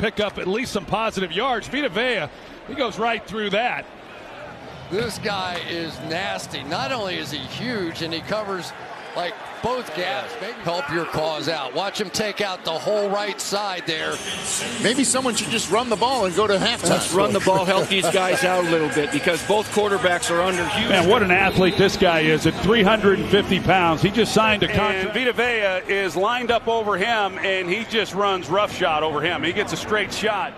pick up at least some positive yards. Vita Vea, he goes right through that. This guy is nasty. Not only is he huge and he covers like both gaps. Maybe help your cause out. Watch him take out the whole right side there. Maybe someone should just run the ball and go to halftime. Let's run the ball, help these guys out a little bit because both quarterbacks are under huge. Man, what an athlete this guy is at 350 pounds. He just signed a contract. And Vita Vea is lined up over him, and he just runs roughshod over him. He gets a straight shot.